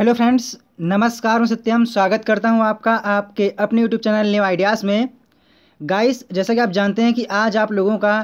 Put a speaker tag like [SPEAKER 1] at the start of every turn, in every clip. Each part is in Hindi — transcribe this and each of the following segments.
[SPEAKER 1] हेलो फ्रेंड्स, नमस्कार मैं सत्यम। स्वागत करता हूँ आपका, आपके अपने यूट्यूब चैनल न्यू आइडियाज़ में। गाइस जैसा कि आप जानते हैं कि आज आप लोगों का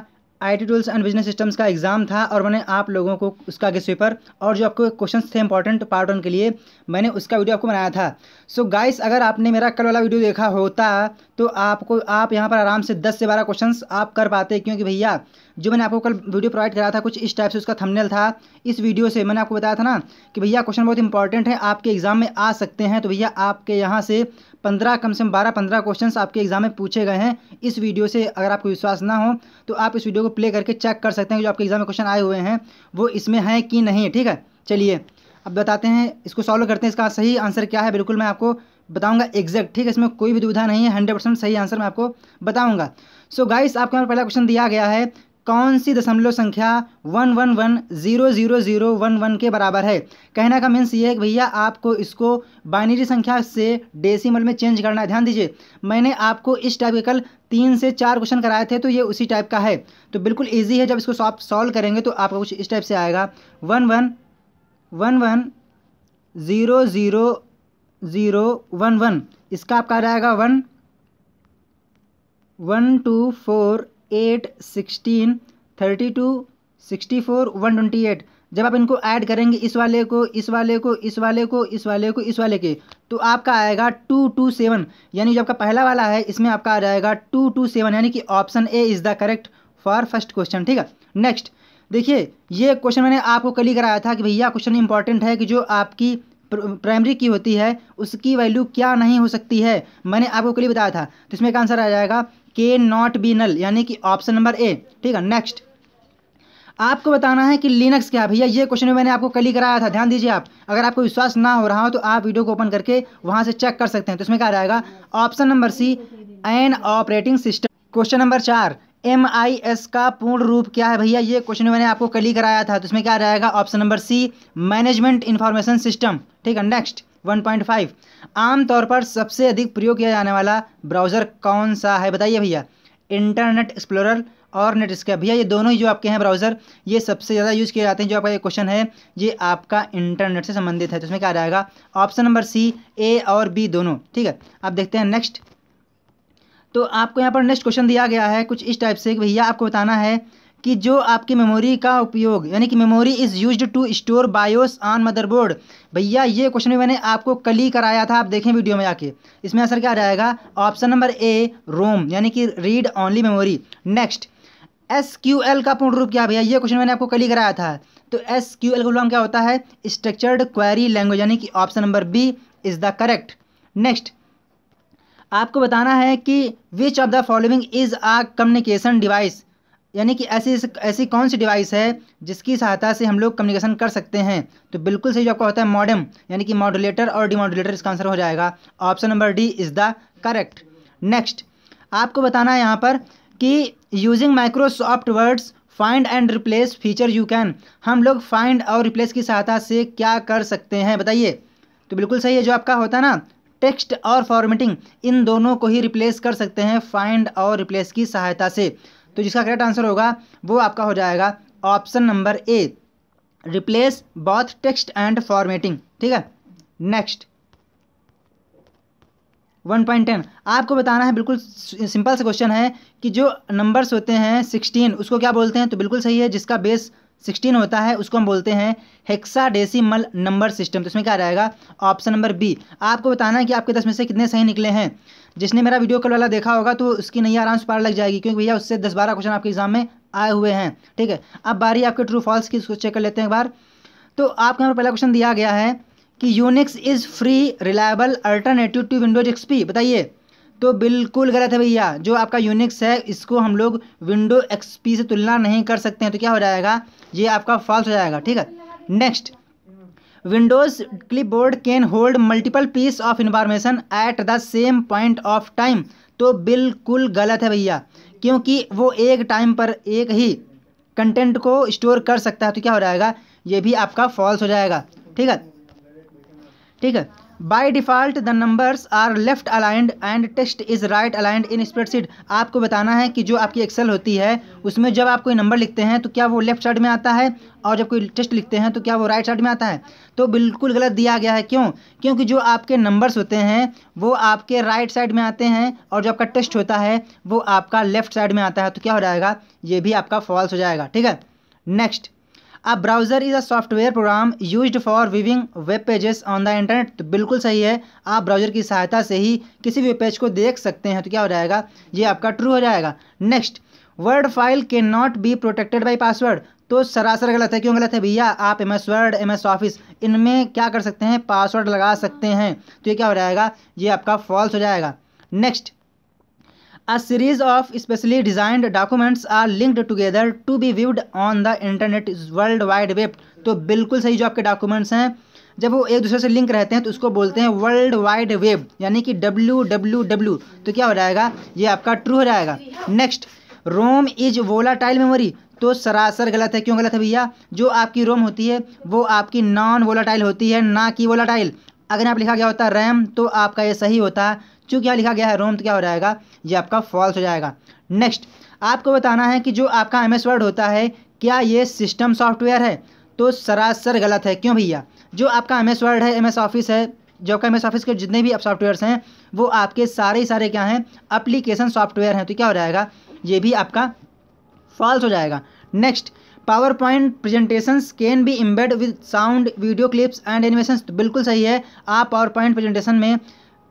[SPEAKER 1] I T tools and business systems का एग्ज़ाम था और मैंने आप लोगों को उसका गेस्ट पेपर और जो आपको क्वेश्चन थे इंपॉर्टेंट पार्ट वन के लिए, मैंने उसका वीडियो आपको बनाया था। सो so गाइस अगर आपने मेरा कल वाला वीडियो देखा होता तो आपको, आप यहाँ पर आराम से दस से बारह क्वेश्चन आप कर पाते, क्योंकि भैया जो मैंने आपको कल वीडियो प्रोवाइड करा था, कुछ इस टाइप से उसका थंबनेल था, इस वीडियो से मैंने आपको बताया था ना कि भैया क्वेश्चन बहुत इंपॉर्टेंट है, आपके एग्ज़ाम में आ सकते हैं तो भैया आपके यहाँ से पंद्रह, कम से कम बारह, पंद्रह क्वेश्चन आपके एग्ज़ाम में पूछे गए हैं, इस वीडियो से अगर आपको विश्वास ना हो तो आप इस वीडियो को प्ले करके चेक कर सकते हैं जो आपके एग्ज़ाम में क्वेश्चन आए हुए हैं, वो इसमें हैं कि नहीं, ठीक है? चलिए, अब बताते हैं, इसको सॉल्व करते हैं, इसका सही आंसर क्या है, बिल्कुल मैं आपको बताऊँगा एग्जैक्ट ठीक है? इसमें कोई भी दुविधा नहीं है हंड्रेड परसेंट सही आंसर मैं आपको बताऊँगा। सो so गाइस आपके यहाँ पहला क्वेश्चन दिया गया है कौन सी दशमलव संख्या one one one zero zero zero one one के बराबर है? कहने का मीन्स ये है भैया आपको इसको बाइनरी संख्या से डेसिमल में चेंज करना है। ध्यान दीजिए, मैंने आपको इस टाइप के कल तीन से चार क्वेश्चन कराए थे तो ये उसी टाइप का है। तो बिल्कुल ईजी है, जब इसको आप सॉल्व करेंगे तो आपको कुछ इस टाइप से आएगा। One one one one zero zero zero one one इसका आपका आ जाएगा one one two four eight sixteen, thirty two, sixty four, one twenty eight. जब आप इनको ऐड करेंगे इस वाले को, इस वाले को, इस वाले को, इस वाले को, इस वाले के तो आपका आएगा टू टू सेवन। यानी जो आपका पहला वाला है, इसमें आपका आ जाएगा टू टू सेवन। यानी कि option A is the correct for first question, ठीक है? नेक्स्ट, देखिए, ये क्वेश्चन मैंने आपको कल ही कराया था कि भैया क्वेश्चन इंपॉर्टेंट है कि जो आपकी प्राइमरी की होती है, उसकी वैल्यू क्या नहीं हो सकती है? मैंने आपको कल ही बताया था। तो इसमें एक आंसर आ जाएगा के नॉट बी नल यानी कि ऑप्शन नंबर ए ठीक है नेक्स्ट आपको बताना है कि लिनक्स क्या भैया? ये क्वेश्चन मैंने आपको कल ही कराया था, ध्यान दीजिए आप। अगर आपको विश्वास ना हो रहा हो तो आप वीडियो को ओपन करके वहाँ से चेक कर सकते हैं। तो इसमें क्या जाएगा? Option number C N operating system question number चार एम आई एस का पूर्ण रूप क्या है भैया? ये क्वेश्चन मैंने आपको कल ही कराया था। तो इसमें क्या रहेगा option number C management information system ठीक है नेक्स्ट 1.5 आमतौर पर सबसे अधिक प्रयोग किया जाने वाला ब्राउज़र कौन सा है? बताइए भैया। इंटरनेट एक्सप्लोरर और नेट स्कैप भैया, ये दोनों ही जो आपके हैं ब्राउज़र, ये सबसे ज़्यादा यूज़ किए जाते हैं जो आपका ये क्वेश्चन है, ये आपका इंटरनेट से संबंधित है तो इसमें क्या आ जाएगा? ऑप्शन नंबर सी, ए और बी दोनों। ठीक है, अब देखते हैं नेक्स्ट। तो आपको यहाँ पर नेक्स्ट क्वेश्चन दिया गया है कुछ इस टाइप से भैया आपको बताना है कि जो आपकी मेमोरी का उपयोग, यानी कि memory is used to store BIOS on motherboard भैया, ये क्वेश्चन भी मैंने आपको कल ही कराया था, आप देखें वीडियो में आके। इसमें आंसर क्या जाएगा ऑप्शन नंबर ए रोम यानी कि read only memory next S Q L का पूर्ण रूप क्या भैया? ये क्वेश्चन मैंने आपको कल ही कराया था। तो एस क्यू एल का क्या होता है? स्ट्रक्चर्ड क्वेरी लैंग्वेज यानी कि option number B is the correct next आपको बताना है कि which of the following is a communication device यानी कि ऐसी ऐसी कौन सी डिवाइस है जिसकी सहायता से हम लोग कम्युनिकेशन कर सकते हैं? तो बिल्कुल सही जो आपका होता है मॉडम यानी कि मॉडुलेटर और डीमॉडुलेटर इसका आंसर हो जाएगा। Option number D is the correct next आपको बताना है यहाँ पर कि using Microsoft words find and replace feature you can हम लोग फाइंड और रिप्लेस की सहायता से क्या कर सकते हैं, बताइए? तो बिल्कुल सही है जो आपका होता है ना टेक्स्ट और फॉर्मेटिंग इन दोनों को ही रिप्लेस कर सकते हैं फाइंड और रिप्लेस की सहायता से। तो जिसका करेक्ट आंसर होगा, वो आपका हो जाएगा option number A replace both text and formatting ठीक है? नेक्स्ट वन पॉइंट टेन आपको बताना है, बिल्कुल सिंपल सा क्वेश्चन है कि जो नंबर्स होते हैं सिक्सटीन उसको क्या बोलते हैं? तो बिल्कुल सही है, जिसका बेस सिक्सटीन होता है, उसको हम बोलते हैं हेक्सा डेसिमल नंबर सिस्टम तो इसमें क्या रहेगा? ऑप्शन नंबर बी आपको बताना है कि आपके दस में से कितने सही निकले हैं। जिसने मेरा वीडियो कल वाला देखा होगा तो उसकी नहीं आराम से पार लग जाएगी, क्योंकि भैया उससे दस बारह क्वेश्चन आपके एग्ज़ाम में आए हुए हैं। ठीक है? अब बारी आपके ट्रू फॉल्स की चेक कर लेते हैं एक बार। तो आपके यहाँ पर पहला क्वेश्चन दिया गया है कि Unix is free reliable alternative to Windows XP बताइए। तो बिल्कुल गलत है भैया। जो आपका यूनिक्स है, इसको हम लोग विंडो एक्सपी से तुलना नहीं कर सकते हैं तो क्या हो जाएगा? ये आपका फॉल्स हो जाएगा, ठीक है? Next Windows clipboard can hold multiple piece of information at the same point of time तो बिल्कुल गलत है भैया, क्योंकि वो एक टाइम पर एक ही कंटेंट को स्टोर कर सकता है तो क्या हो जाएगा? ये भी आपका फॉल्स हो जाएगा, ठीक है? ठीक है? By default the numbers are left aligned and test is right aligned in spreadsheet आपको बताना है कि जो आपकी एक्सेल होती है, उसमें जब आप कोई नंबर लिखते हैं तो क्या वो लेफ़्ट साइड में आता है? और जब कोई टेस्ट लिखते हैं तो क्या वो राइट साइड में आता है? तो बिल्कुल गलत दिया गया है। क्यों? क्योंकि जो आपके नंबर्स होते हैं, वो आपके राइट साइड में आते हैं, और जो आपका टेस्ट होता है, वो आपका लेफ़्ट साइड में आता है। तो क्या हो जाएगा? ये भी आपका फॉल्स हो जाएगा। ठीक है? Next a browser is a software program use for viewing web pages on the internet तो बिल्कुल सही है। आप ब्राउज़र की सहायता से ही किसी भी वेब पेज को देख सकते हैं। तो क्या हो जाएगा? ये आपका ट्रू हो जाएगा। नेक्स्ट वर्ड फ़ाइल के not be protected by password तो सरासर गलत है। क्यों गलत है भैया? आप M S Word M S Office इनमें क्या कर सकते हैं? पासवर्ड लगा सकते हैं। तो ये क्या हो जाएगा? ये आपका फॉल्स हो जाएगा। Next A series of specially designed documents are linked together to be viewed on the internet world wide web. तो बिल्कुल सही जो आपके डॉक्यूमेंट्स हैं, जब वो एक दूसरे से लिंक रहते हैं तो उसको बोलते हैं वर्ल्ड वाइड वेब यानी कि डब्ल्यू डब्ल्यू डब्ल्यू तो क्या हो जाएगा? ये आपका ट्रू हो जाएगा। Next ROM is volatile memory तो सरासर गलत है। क्यों गलत है भैया? जो आपकी रोम होती है, वो आपकी नॉन वोलाटाइल होती है, ना कि वोलाटाइल अगर यहाँ पर लिखा गया होता रैम तो आपका ये सही होता। है चूँकि यहाँ लिखा गया है रोम तो क्या हो जाएगा? ये आपका फॉल्स हो जाएगा। नेक्स्ट, आपको बताना है कि जो आपका एमएस वर्ड होता है, क्या ये सिस्टम सॉफ्टवेयर है? तो सरासर गलत है। क्यों भैया? जो आपका एमएस वर्ड है एमएस ऑफ़िस है, जो आपका एम ऑफ़िस के जितने भी सॉफ्टवेयर्स हैं, वो आपके सारे ही सारे क्या हैं? अप्लीकेशन सॉफ्टवेयर हैं। तो क्या हो जाएगा? ये भी आपका फॉल्स हो जाएगा। Next PowerPoint presentation can be embed with sound video clips and animation तो बिल्कुल सही है। आप पावर पॉइंट प्रेजेंटेशन में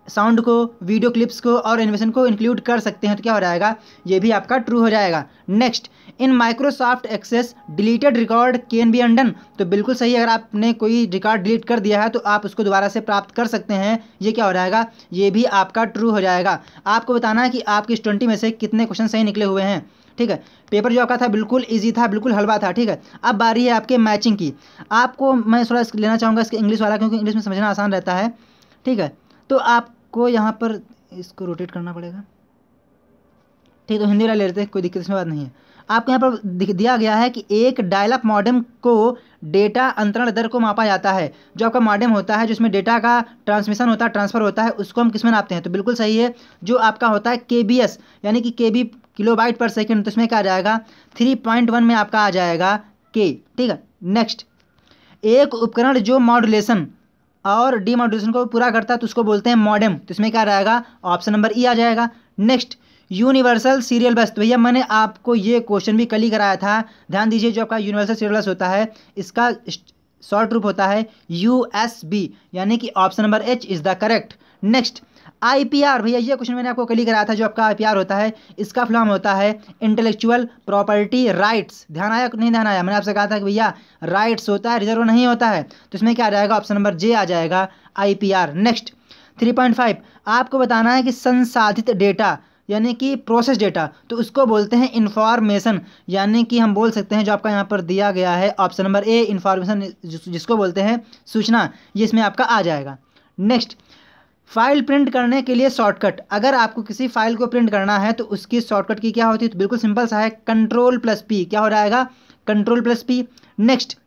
[SPEAKER 1] साउंड को वीडियो क्लिप्स को और एनिमेशन को इंक्लूड कर सकते हैं तो क्या हो जाएगा? ये भी आपका ट्रू हो जाएगा। Next in Microsoft Access deleted record can be undone तो बिल्कुल सही, अगर आपने कोई रिकॉर्ड डिलीट कर दिया है तो आप उसको दोबारा से प्राप्त कर सकते हैं। ये क्या हो जाएगा? ये भी आपका ट्रू हो जाएगा। आपको बताना है कि आपकी इस ट्वेंटी में से कितने क्वेश्चन सही निकले हुए हैं। ठीक है? पेपर जो आपका था बिल्कुल इजी था, बिल्कुल हलवा था, ठीक है? अब बारी है आपके मैचिंग की। आपको मैं थोड़ा लेना चाहूँगा इसके इंग्लिश वाला, क्योंकि इंग्लिश में समझना आसान रहता है, ठीक है? तो आपको यहाँ पर इसको रोटेट करना पड़ेगा। ठीक तो हिंदी वाला ले लेते हैं, कोई दिक्कत, इसमें बात नहीं है। आपको यहाँ पर दिया गया है कि एक डायलअप मॉडेम को डेटा अंतरण दर को मापा जाता है। जो आपका मॉडेम होता है जिसमें डेटा का ट्रांसमिशन होता है ट्रांसफ़र होता है, उसको हम किसमें नापते हैं? तो बिल्कुल सही है, जो आपका होता है के यानी कि के किलोबाइट पर सेकेंड तो इसमें क्या आ जाएगा? थ्री पॉइंट वन में आपका आ जाएगा के ठीक है? नेक्स्ट एक उपकरण जो मॉडुलेशन और डीमॉडुलेशन को पूरा करता है तो उसको बोलते हैं मॉडेम तो इसमें क्या रहेगा ऑप्शन नंबर ई आ जाएगा। नेक्स्ट यूनिवर्सल सीरियल बस तो भैया मैंने आपको ये क्वेश्चन भी कल ही कराया था। ध्यान दीजिए, जो आपका यूनिवर्सल सीरियल बस होता है, इसका शॉर्ट रूप होता है यू एस बी यानी कि option number H is the correct next IPR, भैया, ये क्वेश्चन मैंने आपको कल ही कराया था, जो आपका आईपीआर होता है, इसका फॉर्म होता है इंटेलेक्चुअल प्रॉपर्टी राइट्स ध्यान आया नहीं ध्यान आया? मैंने आपसे कहा था कि भैया राइट्स होता है रिज़र्व नहीं होता है। तो इसमें क्या आ जाएगा? ऑप्शन नंबर जे आ जाएगा, IPR. Next three point five आपको बताना है कि संसाधित डेटा यानी कि प्रोसेस डेटा तो उसको बोलते हैं इन्फॉर्मेशन यानी कि हम बोल सकते हैं, जो आपका यहाँ पर दिया गया है ऑप्शन नंबर ए इन्फॉर्मेशन जिसको बोलते हैं, सूचना, ये इसमें आपका आ जाएगा। नेक्स्ट फ़ाइल प्रिंट करने के लिए शॉर्टकट। अगर आपको किसी फ़ाइल को प्रिंट करना है तो उसकी शॉर्टकट की क्या होती है? तो बिल्कुल सिंपल सा है। कंट्रोल प्लस पी क्या हो जाएगा? कंट्रोल प्लस पी नेक्स्ट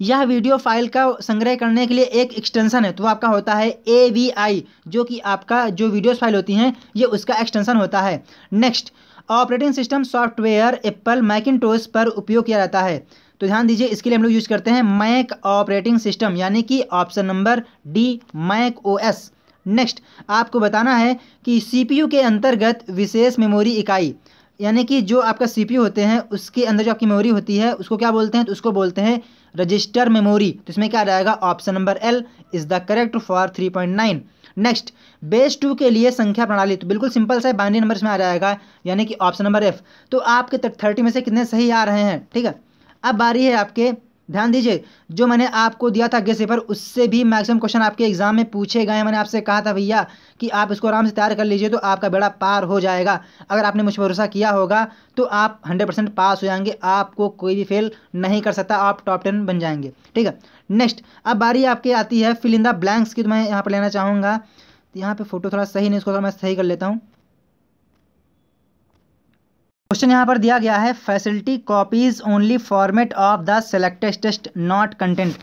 [SPEAKER 1] यह वीडियो फ़ाइल का संग्रह करने के लिए एक एक्सटेंशन है। तो आपका होता है ए वी आई जो कि आपका जो वीडियोस फ़ाइल होती हैं, ये उसका एक्सटेंशन होता है। Next operating system software Apple Macintosh पर उपयोग किया जाता है। तो ध्यान दीजिए, इसके लिए हम लोग यूज़ करते हैं मैक ऑपरेटिंग सिस्टम यानी कि option number D Mac O S next आपको बताना है कि सीपीयू के अंतर्गत विशेष मेमोरी इकाई, यानी कि जो आपका सीपीयू होते हैं, उसके अंदर जो आपकी मेमोरी होती है, उसको क्या बोलते हैं? तो उसको बोलते हैं रजिस्टर मेमोरी तो इसमें क्या जाएगा? Option number L is the correct for three point nine next base two के लिए संख्या प्रणाली तो बिल्कुल सिंपल सा बाइनरी नंबर इसमें आ जाएगा, यानी कि ऑप्शन नंबर एफ़ तो आपके थर्टी में से कितने सही आ रहे हैं? ठीक है? अब बारी है आपके ध्यान दीजिए, जो मैंने आपको दिया था गेस पेपर उससे भी मैक्सिमम क्वेश्चन आपके एग्ज़ाम में पूछे गए मैंने आपसे कहा था भैया कि आप इसको आराम से तैयार कर लीजिए तो आपका बेड़ा पार हो जाएगा। अगर आपने मुझ पर भरोसा किया होगा तो आप हंड्रेड परसेंट पास हो जाएँगे, आपको कोई भी फेल नहीं कर सकता, आप टॉप टेन बन जाएँगे। ठीक है, नेक्स्ट, अब बारी आपकी आती है फिल इन द ब्लैंक्स की तो मैं यहाँ पर लेना चाहूँगा। तो यहाँ पर फ़ोटो थोड़ा सही नहीं, इसको मैं सही कर लेता हूँ। क्वेश्चन यहाँ पर दिया गया है facility copies only format of the selected test not content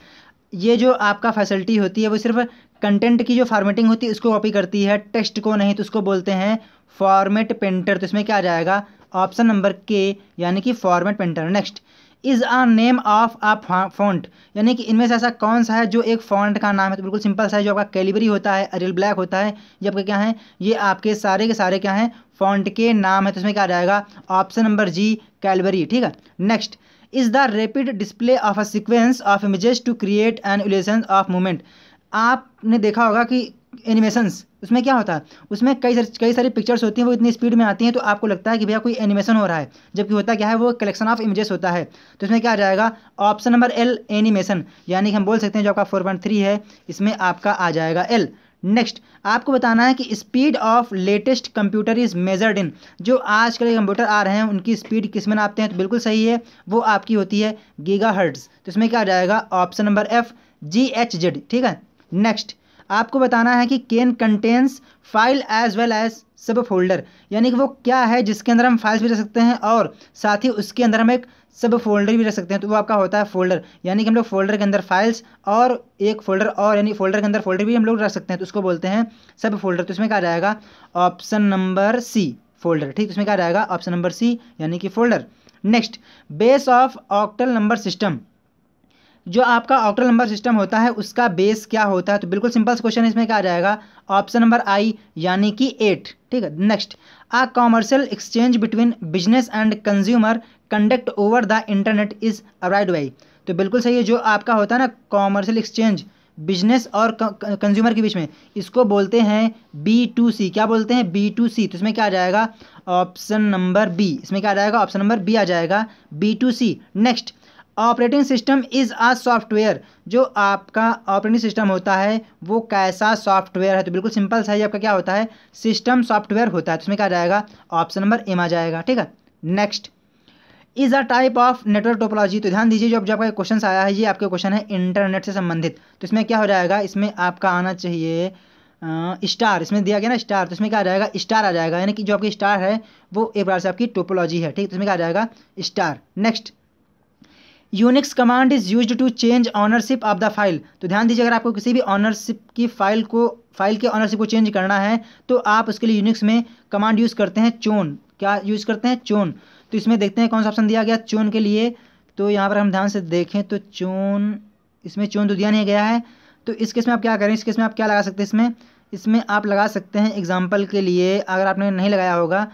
[SPEAKER 1] ये जो आपका फैसिलिटी होती है, वो सिर्फ़ कंटेंट की जो फॉर्मेटिंग होती है, उसको कॉपी करती है टेस्ट को नहीं तो उसको बोलते हैं फॉर्मेट पेंटर तो इसमें क्या आ जाएगा? ऑप्शन नंबर के यानी कि format painter next is a name of a font यानी कि इनमें से ऐसा कौन सा है जो एक फॉन्ट का नाम है? तो बिल्कुल सिंपल सा है, जो आपका कैलिबरी होता है अरियल ब्लैक होता है, ये आपके क्या है? ये आपके सारे के सारे क्या हैं? फॉन्ट के नाम है तो इसमें क्या आ जाएगा? ऑप्शन नंबर जी कैलबरी ठीक है? Next is the rapid display of a sequence of images to create an illusion of movement आपने देखा होगा कि एनिमेशंस उसमें क्या होता है? उसमें कई सारी कई सारी पिक्चर्स होती हैं, वो इतनी स्पीड में आती हैं तो आपको लगता है कि भैया कोई एनिमेशन हो रहा है, जबकि होता क्या है, वो कलेक्शन ऑफ़ इमेजेस होता है। तो इसमें क्या आ जाएगा? ऑप्शन नंबर एल एनिमेशन यानी कि हम बोल सकते हैं जो आपका फोर पॉइंट थ्री है, इसमें आपका आ जाएगा एल नेक्स्ट आपको बताना है कि speed of latest computer is measured in जो आज कल कंप्यूटर आ रहे हैं, उनकी स्पीड किसमें नापते हैं तो बिल्कुल सही है, वो आपकी होती है गीगा तो इसमें क्या आ जाएगा? Option number F G H Z ठीक है? नेक्स्ट आपको बताना है कि can contains file as well as sub folder यानी कि वो क्या है, जिसके अंदर हम फाइल्स भी रख सकते हैं और साथ ही उसके अंदर हम एक सब फोल्डर भी रख सकते हैं। तो वो आपका होता है फोल्डर यानी कि हम लोग फोल्डर के अंदर फाइल्स और एक फोल्डर और, यानी फोल्डर के अंदर फोल्डर भी हम लोग रख सकते हैं। तो उसको बोलते हैं सब फोल्डर तो इसमें क्या जाएगा? ऑप्शन नंबर सी फोल्डर ठीक? इसमें क्या जाएगा? ऑप्शन नंबर सी यानी कि folder next base of octal number system जो आपका ऑक्टल नंबर सिस्टम होता है, उसका बेस क्या होता है? तो बिल्कुल सिंपल क्वेश्चन इसमें क्या आ जाएगा? ऑप्शन नंबर आई, यानी कि एट ठीक है? Next a commercial exchange between business and consumer conduct over the internet is aired Y तो बिल्कुल सही है, जो आपका होता है ना कॉमर्शियल एक्सचेंज बिज़नेस और कंज्यूमर के बीच में, इसको बोलते हैं बी टू सी क्या बोलते हैं? बी टू सी तो इसमें क्या आ जाएगा? ऑप्शन नंबर बी इसमें क्या आ जाएगा? ऑप्शन नंबर बी आ जाएगा B to C next operating system is a software. जो आपका ऑपरेटिंग सिस्टम होता है, वो कैसा सॉफ्टवेयर है? तो बिल्कुल सिंपल सा ही आपका क्या होता है? सिस्टम सॉफ्टवेयर होता है। तो उसमें क्या जाएगा? ऑप्शन नंबर एम आ जाएगा, ठीक है? Next, is a type of network topology. तो ध्यान दीजिए जो जब आपका क्वेश्चन आया है, ये आपके क्वेश्चन है इंटरनेट से संबंधित। तो इसमें क्या हो जाएगा? इसमें आपका आना चाहिए स्टार। इसमें दिया गया ना स्टार। तो इसमें क्या आ जाएगा? स्टार आ जाएगा। यानी कि जो आपकी स्टार है, वो एक बार से आपकी टोपोलॉजी है, ठीक? तो इसमें क्या आ जाएगा? Star. Next Unix command is use to change ownership of the file तो ध्यान दीजिए, अगर आपको किसी भी ऑनरशिप की फ़ाइल को फ़ाइल के ऑनरशिप को चेंज करना है तो आप उसके लिए यूनिक्स में कमांड यूज़ करते हैं चोन। क्या यूज़ करते हैं? चोन। तो इसमें देखते हैं कौन सा ऑप्शन दिया गया चोन के लिए। तो यहाँ पर हम ध्यान से देखें तो चोन, इसमें चोन तो दिया नहीं गया है। तो इस केस में आप क्या करें? इस केस में आप क्या लगा सकते हैं इसमें? इसमें आप लगा सकते हैं एग्ज़ाम्पल के लिए, अगर आपने नहीं लगाया होगा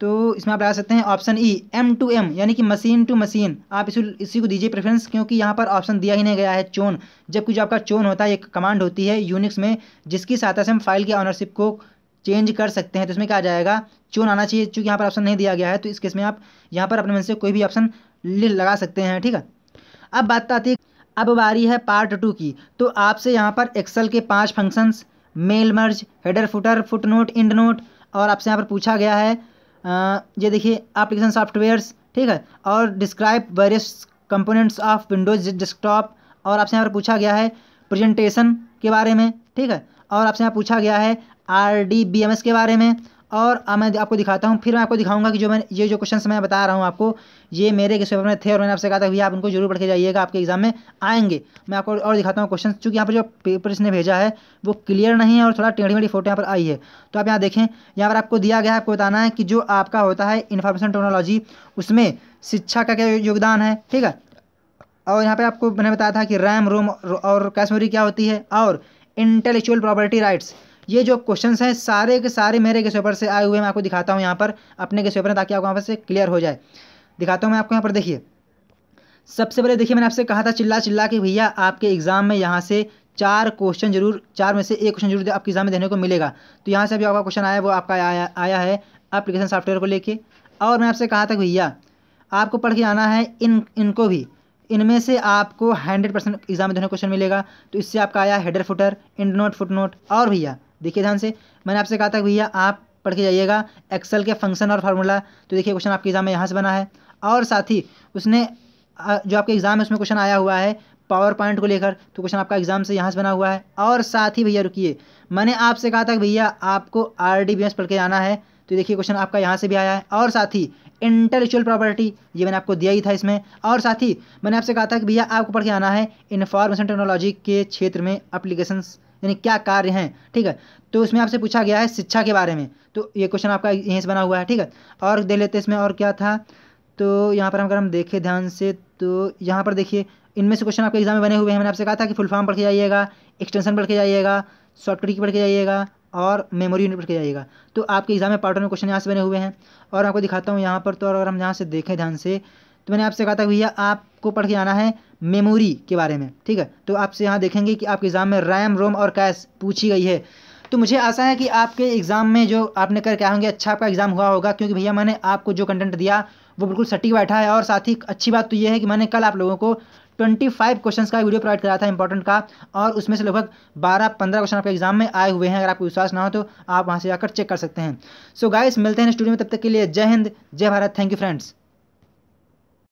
[SPEAKER 1] तो इसमें आप लगा सकते हैं option E M to M यानी कि मशीन टू मशीन आप इसी इसी को दीजिए प्रेफरेंस क्योंकि यहाँ पर ऑप्शन दिया ही नहीं गया है चोन। जबकि जो आपका चोन होता है, एक कमांड होती है यूनिक्स में, जिसकी सहायता से हम फ़ाइल की ऑनरशिप को चेंज कर सकते हैं तो इसमें क्या आ जाएगा? चोन आना चाहिए, चूँकि यहाँ पर ऑप्शन नहीं दिया गया है तो इस केस में आप यहाँ पर अपने मन से कोई भी ऑप्शन लगा सकते हैं, ठीक है? अब बात आती है, अब बारी है पार्ट टू की। तो आपसे यहाँ पर एक्सेल के पाँच functions mail merge header footer foot note end note और आपसे यहाँ पर पूछा गया है ये देखिए एप्लीकेशन सॉफ्टवेयर्स ठीक है? और describe various components of Windows desktop और आपसे यहाँ पर पूछा गया है प्रेजेंटेशन के बारे में, ठीक है? और आपसे यहाँ पूछा गया है R D B M S के बारे में और मैं आपको दिखाता हूँ, फिर मैं आपको दिखाऊँगा कि जो मैं ये जो क्वेश्चन मैं बता रहा हूँ आपको, ये मेरे के पेपर में थे और मैंने आपसे कहा था भैया आप उनको ज़रूर पढ़ के जाइएगा, आपके एग्ज़ाम में आएँगे। मैं आपको और दिखाता हूँ क्वेश्चन चूँकि यहाँ पर जो पेपर इसने भेजा है, वो क्लियर नहीं है और थोड़ा टेढ़ी मेढ़ी फ़ोटो यहाँ पर आई है। तो आप यहाँ देखें, यहाँ पर आपको दिया गया है, आपको बताना है कि जो आपका होता है इन्फॉर्मेशन टेक्नोलॉजी उसमें शिक्षा का क्या योगदान है, ठीक है? और यहाँ पर आपको मैंने बताया था कि रैम रोम और कैश मेमोरी क्या होती है, और इंटेलेक्चुअल प्रॉपर्टी राइट्स ये जो क्वेश्चन हैं, सारे के सारे मेरे के पेपर से आए हुए मैं आपको दिखाता हूँ यहाँ पर, अपने के पेपर ताकि आपको यहाँ पर से क्लियर हो जाए। दिखाता हूँ मैं आपको यहाँ पर, देखिए। सबसे पहले देखिए, मैंने आपसे कहा था, चिल्ला चिल्ला कि, भैया, आपके एग्ज़ाम में यहाँ से चार क्वेश्चन ज़रूर, चार में से एक क्वेश्चन ज़रूर आपके एग्ज़ाम में देने को मिलेगा। तो यहाँ से अभी आपका क्वेश्चन आया, वो आपका आया आया है एप्लीकेशन सॉफ्टवेयर को लेके। और मैं आपसे कहा था भैया, आपको पढ़ के आना है इन, इनको भी। इनमें से आपको हंड्रेड परसेंट एग्ज़ाम में देने क्वेश्चन मिलेगा। तो इससे आपका आया header footer end note foot note और भैया देखिए ध्यान से, मैंने आपसे कहा था भैया आप पढ़ के जाइएगा एक्सेल के फ़ंक्शन और फार्मूला तो देखिए क्वेश्चन आपके एग्ज़ाम में यहाँ से बना है। और साथ ही उसने जो आपके एग्ज़ाम है उसमें क्वेश्चन आया हुआ है पावर पॉइंट को लेकर। तो क्वेश्चन आपका एग्ज़ाम से यहाँ से बना हुआ है। और साथ ही भैया रुकिए, मैंने आपसे कहा था कि भैया आपको आर डी बी एस पढ़ के आना है। तो देखिए क्वेश्चन आपका यहाँ से भी आया है। और साथ ही इंटेलेक्चुअल प्रॉपर्टी ये मैंने आपको दिया ही था इसमें। और साथ ही मैंने आपसे कहा था कि भैया आपको पढ़ के आना है इन्फॉर्मेशन टेक्नोलॉजी के क्षेत्र में अप्लीकेशंस यानी क्या कार्य हैं, ठीक है? तो इसमें आपसे पूछा गया है शिक्षा के बारे में। तो ये क्वेश्चन आपका यहीं से बना हुआ है, ठीक है? और देख लेते इसमें और क्या था? तो यहाँ पर अगर हम देखें ध्यान से तो यहाँ पर देखिए, इनमें से क्वेश्चन आपके एग्ज़ाम में बने हुए हैं। मैंने आपसे कहा था कि फुल फॉर्म पढ़ के जाइएगा एक्सटेंशन पढ़ के जाइएगा सॉफ्टवेयर की पढ़ के जाइएगा और मेमोरी यूनिट पढ़ के जाइएगा। तो आपके एग्ज़ाम में पार्ट वन में क्वेश्चन यहाँ से बने हुए हैं। और आपको दिखाता हूँ यहाँ पर तो अगर हम यहाँ से देखें ध्यान से तो मैंने आपसे कहा था, भैया, आपको पढ़ के आना है मेमोरी के बारे में, ठीक है? तो आपसे यहाँ देखेंगे कि आपके एग्ज़ाम में रैम, रोम और कैश पूछी गई है। तो मुझे आशा है कि आपके एग्ज़ाम में जो आपने करके आएँगे अच्छा आपका एग्ज़ाम हुआ होगा, क्योंकि भैया मैंने आपको जो कंटेंट दिया, वो बिल्कुल सटीक बैठा है और साथ ही अच्छी बात तो ये है कि मैंने कल आप लोगों को ट्वेंटी फाइव क्वेश्चन का वीडियो प्रोवाइड कराया था इंपॉर्टेंट का, और उसमें से लगभग बारह पंद्रह क्वेश्चन आपके एग्ज़ाम में आए हुए हैं। अगर आपको विश्वास ना हो तो आप वहाँ से जाकर चेक कर सकते हैं। सो so गाइस मिलते हैं स्टूडियो में, तब तक के लिए जय हिंद, जय भारत थैंक यू फ्रेंड्स